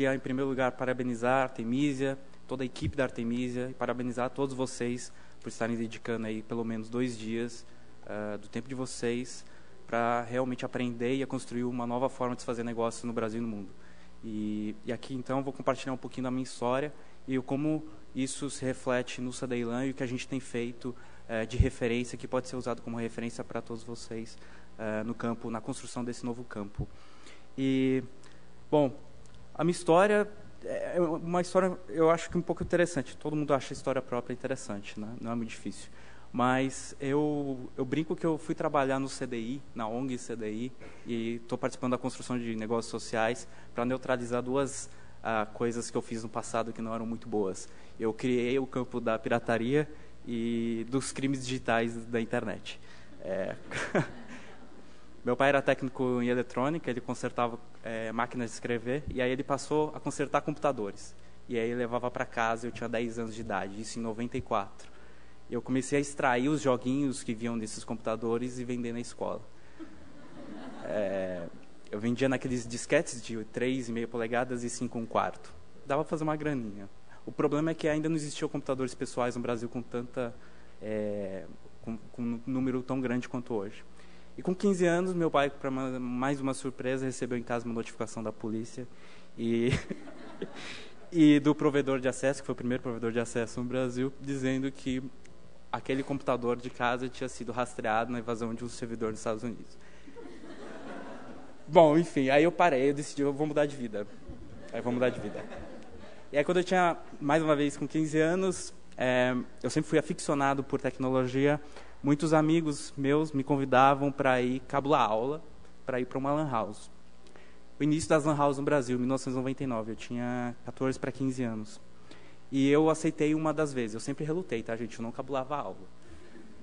queria, em primeiro lugar, parabenizar a Artemisia, toda a equipe da Artemisia, e parabenizar todos vocês por estarem dedicando aí pelo menos dois dias uh, do tempo de vocês para realmente aprender e a construir uma nova forma de se fazer negócio no Brasil e no mundo. E, e aqui, então, vou compartilhar um pouquinho da minha história e como isso se reflete no Sadeilan e o que a gente tem feito uh, de referência, que pode ser usado como referência para todos vocês uh, no campo, na construção desse novo campo. E, bom, a minha história é, é uma história, eu acho que um pouco interessante. Todo mundo acha a história própria interessante, né? não é muito difícil. Mas eu, eu brinco que eu fui trabalhar no CDI, na ONG CDI, e estou participando da construção de negócios sociais para neutralizar duas ah, coisas que eu fiz no passado que não eram muito boas. Eu criei o campo da pirataria e dos crimes digitais da internet. É... Meu pai era técnico em eletrônica, ele consertava é, máquinas de escrever, e aí ele passou a consertar computadores. E aí levava para casa, eu tinha 10 anos de idade, isso em 94. Eu comecei a extrair os joguinhos que vinham desses computadores e vender na escola. É, eu vendia naqueles disquetes de 3,5 polegadas e 5 um quarto. Dava para fazer uma graninha. O problema é que ainda não existiam computadores pessoais no Brasil com tanta é, com, com um número tão grande quanto hoje. E com 15 anos, meu pai, para mais uma surpresa, recebeu em casa uma notificação da polícia e, e do provedor de acesso, que foi o primeiro provedor de acesso no Brasil, dizendo que aquele computador de casa tinha sido rastreado na invasão de um servidor dos Estados Unidos. Bom, enfim, aí eu parei, eu decidi, eu vou mudar de vida. Aí vou mudar de vida. E aí quando eu tinha, mais uma vez, com 15 anos, é, eu sempre fui aficionado por tecnologia, muitos amigos meus me convidavam para ir cabular aula, para ir para uma lan house. O início das lan houses no Brasil, 1999, eu tinha 14 para 15 anos. E eu aceitei uma das vezes. Eu sempre relutei, tá, gente? Eu não cabulava aula.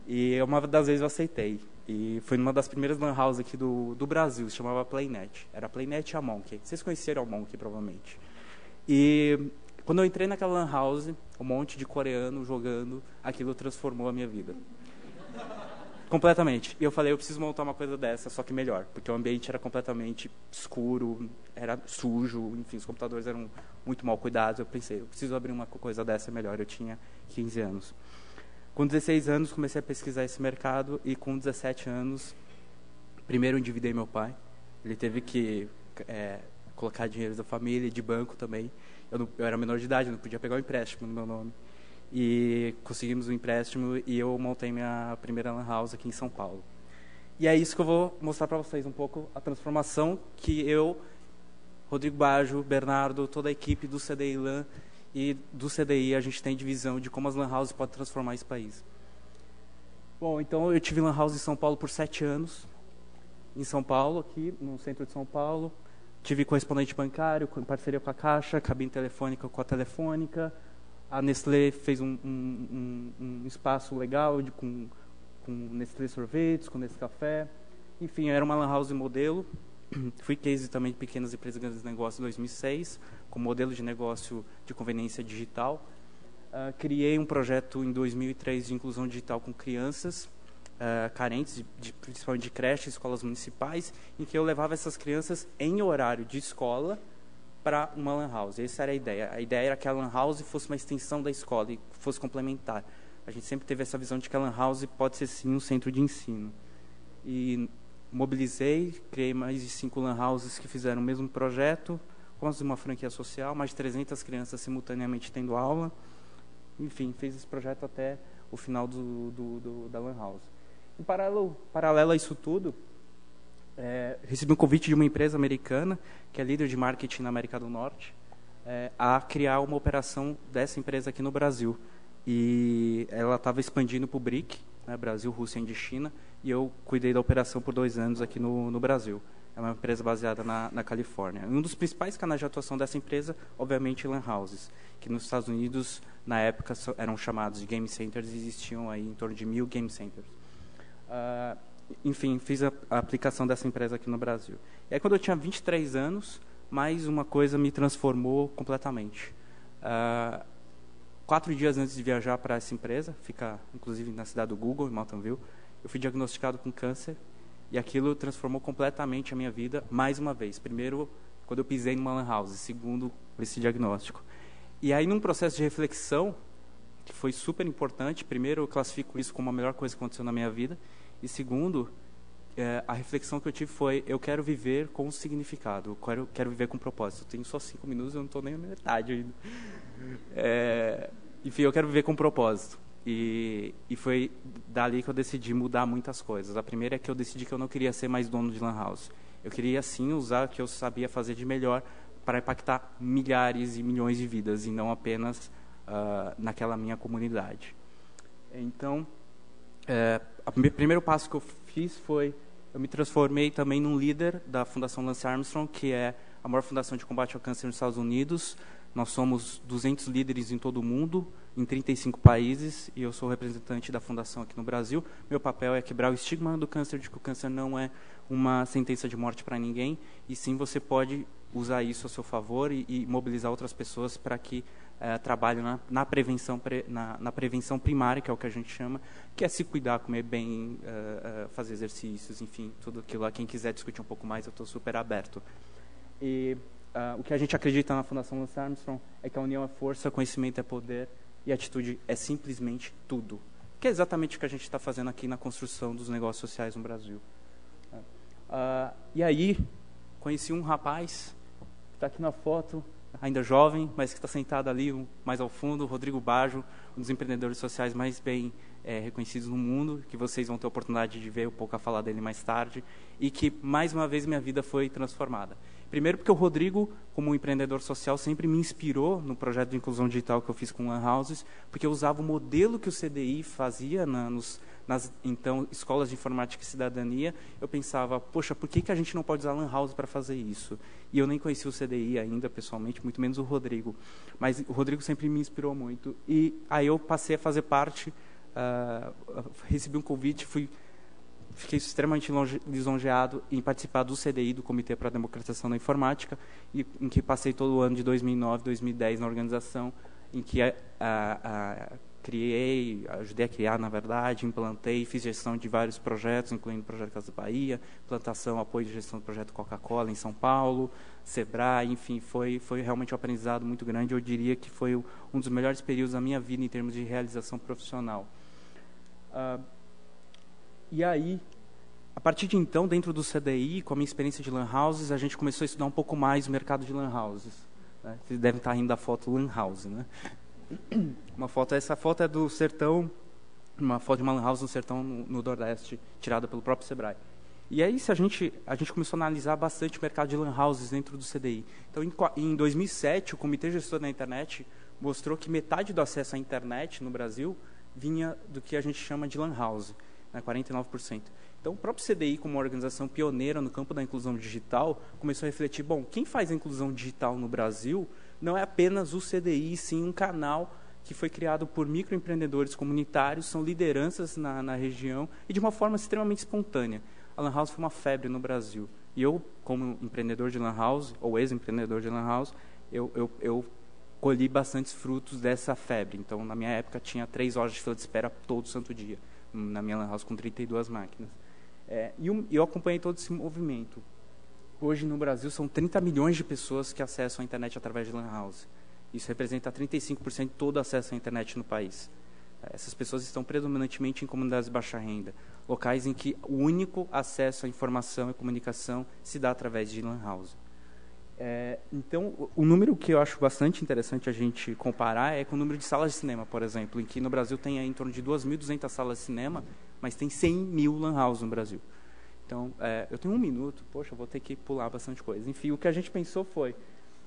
E uma das vezes eu aceitei. E foi numa das primeiras lan houses aqui do, do Brasil, se chamava Playnet. Era Playnet e a Monkey. Vocês conheceram a Monkey, provavelmente. E quando eu entrei naquela lan house, um monte de coreano jogando, aquilo transformou a minha vida. Completamente. E eu falei, eu preciso montar uma coisa dessa, só que melhor, porque o ambiente era completamente escuro, era sujo, enfim, os computadores eram muito mal cuidados. Eu pensei, eu preciso abrir uma coisa dessa melhor. Eu tinha 15 anos. Com 16 anos, comecei a pesquisar esse mercado e com 17 anos, primeiro endividei meu pai. Ele teve que é, colocar dinheiro da família, de banco também. Eu, não, eu era menor de idade, não podia pegar o empréstimo no meu nome e conseguimos um empréstimo e eu montei minha primeira lan house aqui em São Paulo. E é isso que eu vou mostrar para vocês um pouco a transformação que eu, Rodrigo Bajo, Bernardo, toda a equipe do CDI LAN e do CDI a gente tem divisão de como as lan houses podem transformar esse país. Bom, então eu tive lan house em São Paulo por sete anos, em São Paulo, aqui no centro de São Paulo. Tive correspondente bancário, com parceria com a Caixa, cabine telefônica com a Telefônica, a Nestlé fez um, um, um, um espaço legal de, com, com Nestlé sorvetes, com Nescafé. Enfim, era uma lan house modelo. Fui case também de pequenas empresas e grandes negócios em 2006, com modelo de negócio de conveniência digital. Uh, criei um projeto em 2003 de inclusão digital com crianças uh, carentes, de, principalmente de creches, escolas municipais, em que eu levava essas crianças em horário de escola para uma lan house. Essa era a ideia. A ideia era que a lan house fosse uma extensão da escola e fosse complementar. A gente sempre teve essa visão de que a lan house pode ser sim um centro de ensino. E mobilizei, criei mais de cinco lan houses que fizeram o mesmo projeto, com uma franquia social, mais de 300 crianças simultaneamente tendo aula. Enfim, fez esse projeto até o final do, do, do da lan house. Em paralelo, paralelo a isso tudo, é, recebi um convite de uma empresa americana, que é líder de marketing na América do Norte, é, a criar uma operação dessa empresa aqui no Brasil. E ela estava expandindo para o BRIC, né, Brasil, Rússia e China, e eu cuidei da operação por dois anos aqui no, no Brasil. É uma empresa baseada na, na Califórnia. Um dos principais canais de atuação dessa empresa, obviamente, Lan Houses, que nos Estados Unidos, na época, eram chamados de Game Centers, e existiam aí em torno de mil Game Centers. Uh, enfim, fiz a, a, aplicação dessa empresa aqui no Brasil. E aí, quando eu tinha 23 anos, mais uma coisa me transformou completamente. Uh, quatro dias antes de viajar para essa empresa, fica inclusive na cidade do Google, em Mountain View, eu fui diagnosticado com câncer e aquilo transformou completamente a minha vida, mais uma vez. Primeiro, quando eu pisei numa lan house, segundo esse diagnóstico. E aí, num processo de reflexão, que foi super importante, primeiro, eu classifico isso como a melhor coisa que aconteceu na minha vida, e segundo, é, a reflexão que eu tive foi: eu quero viver com significado, eu quero, quero viver com propósito. Eu tenho só cinco minutos, eu não estou nem na metade ainda. É, enfim, eu quero viver com propósito. E, e foi dali que eu decidi mudar muitas coisas. A primeira é que eu decidi que eu não queria ser mais dono de lan house. Eu queria sim usar o que eu sabia fazer de melhor para impactar milhares e milhões de vidas e não apenas uh, naquela minha comunidade. Então, é, o primeiro passo que eu fiz foi eu me transformei também num líder da Fundação Lance Armstrong, que é a maior fundação de combate ao câncer nos Estados Unidos. Nós somos 200 líderes em todo o mundo, em 35 países, e eu sou representante da fundação aqui no Brasil. Meu papel é quebrar o estigma do câncer, de que o câncer não é uma sentença de morte para ninguém, e sim você pode usar isso a seu favor e, e mobilizar outras pessoas para que é, trabalhem na, na prevenção pre, na, na, prevenção primária, que é o que a gente chama, que é se cuidar, comer bem, uh, uh, fazer exercícios, enfim, tudo aquilo lá. Quem quiser discutir um pouco mais, eu estou super aberto. E uh, o que a gente acredita na Fundação Lance Armstrong é que a união é força, conhecimento é poder e atitude é simplesmente tudo. Que é exatamente o que a gente está fazendo aqui na construção dos negócios sociais no Brasil. e aí, conheci um rapaz está aqui na foto, ainda jovem, mas que está sentado ali mais ao fundo, Rodrigo Bajo, um dos empreendedores sociais mais bem é, reconhecidos no mundo, que vocês vão ter a oportunidade de ver um pouco a falar dele mais tarde, e que mais uma vez minha vida foi transformada. Primeiro porque o Rodrigo, como um empreendedor social, sempre me inspirou no projeto de inclusão digital que eu fiz com Lan Houses, porque eu usava o modelo que o CDI fazia na, nos, nas então escolas de informática e cidadania. Eu pensava, poxa, por que, que a gente não pode usar Lan House para fazer isso? E eu nem conhecia o CDI ainda pessoalmente, muito menos o Rodrigo. Mas o Rodrigo sempre me inspirou muito. E aí eu passei a fazer parte, uh, recebi um convite, fui fiquei extremamente lisonjeado em participar do CDI, do Comitê para a Democratização da Informática, e, em que passei todo o ano de 2009, 2010 na organização, em que a, a, a, criei, ajudei a criar, na verdade, implantei, fiz gestão de vários projetos, incluindo o Projeto Casa Bahia, plantação, apoio de gestão do Projeto Coca-Cola em São Paulo, Sebrae, enfim, foi, foi realmente um aprendizado muito grande. Eu diria que foi um dos melhores períodos da minha vida em termos de realização profissional. Uh, e aí, a partir de então, dentro do CDI, com a minha experiência de lan houses, a gente começou a estudar um pouco mais o mercado de lan houses. Né? Vocês devem estar rindo da foto lan house, né? Uma foto, essa foto é do sertão, uma foto de uma lan house no sertão no, no Nordeste, tirada pelo próprio Sebrae. E aí, se a gente a gente começou a analisar bastante o mercado de lan houses dentro do CDI. Então, em, em 2007, o Comitê Gestor da Internet mostrou que metade do acesso à internet no Brasil vinha do que a gente chama de lan house né, 49%. Então, o próprio CDI, como uma organização pioneira no campo da inclusão digital, começou a refletir: bom, quem faz a inclusão digital no Brasil não é apenas o CDI, sim um canal que foi criado por microempreendedores comunitários, são lideranças na, na região e de uma forma extremamente espontânea. A Lan House foi uma febre no Brasil. E eu, como empreendedor de Lan House, ou ex-empreendedor de Lan House, eu, eu, eu colhi bastantes frutos dessa febre. Então, na minha época, tinha três horas de fila de espera todo santo dia na minha lan house com 32 máquinas. É, e eu, eu acompanhei todo esse movimento. Hoje no Brasil são 30 milhões de pessoas que acessam a internet através de lan house. Isso representa 35% de todo acesso à internet no país. Essas pessoas estão predominantemente em comunidades de baixa renda, locais em que o único acesso à informação e comunicação se dá através de lan house. É, então, o, número que eu acho bastante interessante a gente comparar é com o número de salas de cinema, por exemplo, em que no Brasil tem em torno de 2.200 salas de cinema, mas tem 100 mil lan houses no Brasil. Então, é, eu tenho um minuto, poxa, vou ter que pular bastante coisa. Enfim, o que a gente pensou foi,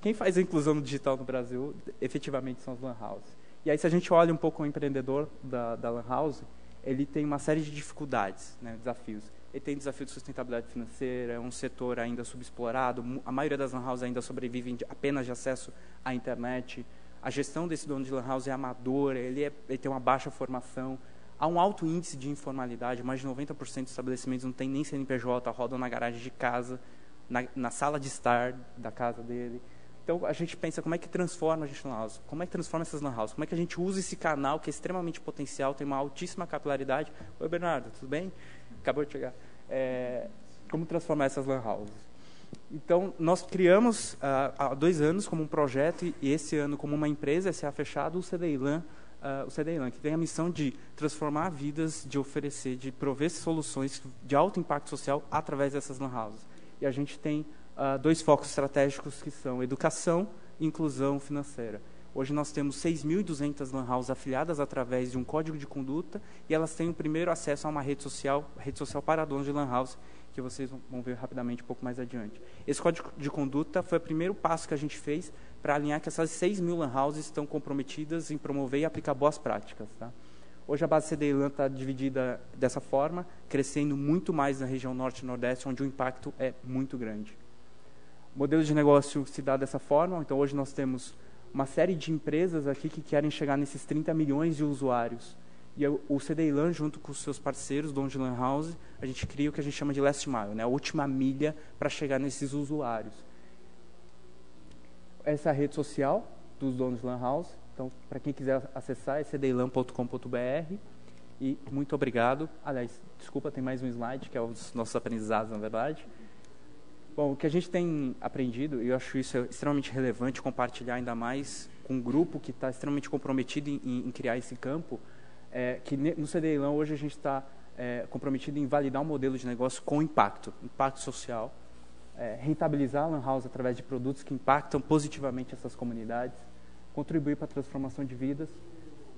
quem faz a inclusão digital no Brasil, efetivamente são os lan houses. E aí, se a gente olha um pouco o empreendedor da, da lan house, ele tem uma série de dificuldades, né, desafios ele tem desafio de sustentabilidade financeira, é um setor ainda subexplorado, a maioria das lan houses ainda sobrevivem de, apenas de acesso à internet, a gestão desse dono de lan house é amadora, ele, é, ele tem uma baixa formação, há um alto índice de informalidade, mais de 90% dos estabelecimentos não tem nem CNPJ, rodam na garagem de casa, na, na sala de estar da casa dele. Então a gente pensa como é que transforma a gente lan house, como é que transforma essas lan houses, como é que a gente usa esse canal que é extremamente potencial, tem uma altíssima capilaridade. Oi Bernardo, tudo bem? Acabou de chegar. É, como transformar essas lan houses? Então, nós criamos uh, há dois anos como um projeto e, esse ano como uma empresa, SA fechado, o CDILAN, uh, o CDILAN, que tem a missão de transformar vidas, de oferecer, de prover soluções de alto impacto social através dessas lan houses. E a gente tem uh, dois focos estratégicos que são educação e inclusão financeira. Hoje nós temos 6.200 lan houses afiliadas através de um código de conduta e elas têm o primeiro acesso a uma rede social, rede social para donos de lan house, que vocês vão ver rapidamente um pouco mais adiante. Esse código de conduta foi o primeiro passo que a gente fez para alinhar que essas 6 mil lan houses estão comprometidas em promover e aplicar boas práticas. Tá? Hoje a base CDILAN está dividida dessa forma, crescendo muito mais na região norte e nordeste, onde o impacto é muito grande. O modelo de negócio se dá dessa forma, então hoje nós temos uma série de empresas aqui que querem chegar nesses 30 milhões de usuários e o CDILAN, junto com os seus parceiros, de Lan House, a gente cria o que a gente chama de last mile, né? a última milha para chegar nesses usuários. Essa é a rede social dos donos Lan House. Então, para quem quiser acessar, é cdilan.com.br. E muito obrigado. Aliás, desculpa, tem mais um slide, que é os nossos aprendizados, na verdade. Bom, o que a gente tem aprendido, e eu acho isso extremamente relevante compartilhar ainda mais com um grupo que está extremamente comprometido em, em criar esse campo, é, que no CDILAN hoje a gente está é, comprometido em validar um modelo de negócio com impacto, impacto social, é, rentabilizar a Lan House através de produtos que impactam positivamente essas comunidades, contribuir para a transformação de vidas,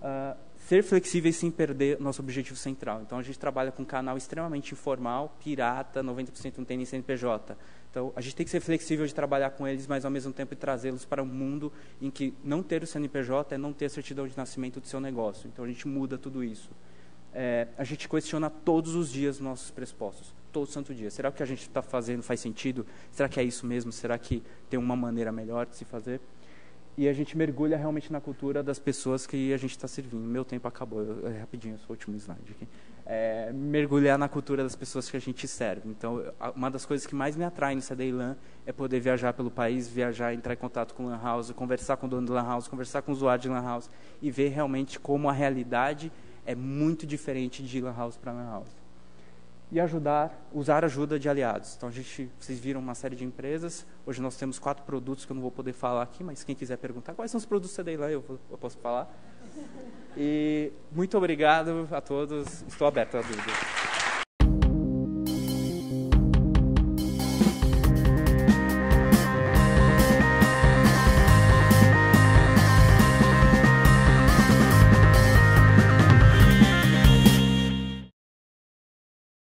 uh, ser flexível sem perder nosso objetivo central. Então a gente trabalha com um canal extremamente informal, pirata, 90% não tem nem CNPJ. Então a gente tem que ser flexível de trabalhar com eles, mas ao mesmo tempo trazê-los para um mundo em que não ter o CNPJ é não ter a certidão de nascimento do seu negócio. Então a gente muda tudo isso. É, a gente questiona todos os dias nossos pressupostos, todo santo dia. Será que o que a gente está fazendo faz sentido? Será que é isso mesmo? Será que tem uma maneira melhor de se fazer? E a gente mergulha realmente na cultura das pessoas que a gente está servindo. Meu tempo acabou, eu, é rapidinho, sou o último slide aqui. É, mergulhar na cultura das pessoas que a gente serve. Então, uma das coisas que mais me atrai no CDILAN é poder viajar pelo país, viajar, entrar em contato com o Lan House, conversar com o dono do Lan House, conversar com o usuário de Lan House e ver realmente como a realidade é muito diferente de Lan House para Lan House e ajudar, usar ajuda de aliados. Então a gente, vocês viram uma série de empresas. Hoje nós temos quatro produtos que eu não vou poder falar aqui, mas quem quiser perguntar quais são os produtos da Daylan, eu, eu posso falar. E muito obrigado a todos. Estou aberto a dúvidas.